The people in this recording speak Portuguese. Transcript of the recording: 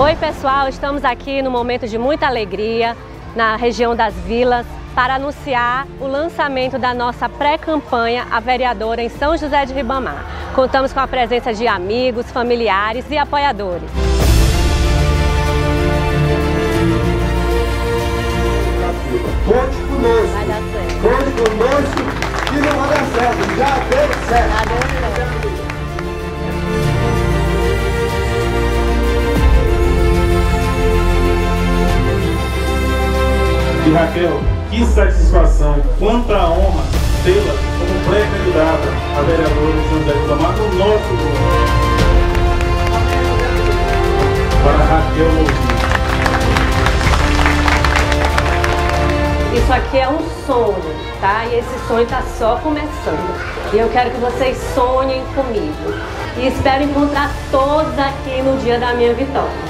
Oi pessoal, estamos aqui no momento de muita alegria na região das vilas para anunciar o lançamento da nossa pré-campanha A Vereadora em São José de Ribamar. Contamos com a presença de amigos, familiares e apoiadores. Conte conosco. Vai dar certo. Conte conosco que não vai dar certo. Já deu certo. Já deu certo. E Raquel, que satisfação, quanta honra tê-la como pré-candidata a vereadora de São José no nosso grupo. Para Raquel. Isso aqui é um sonho, tá? E esse sonho está só começando. E eu quero que vocês sonhem comigo. E espero encontrar todos aqui no dia da minha vitória.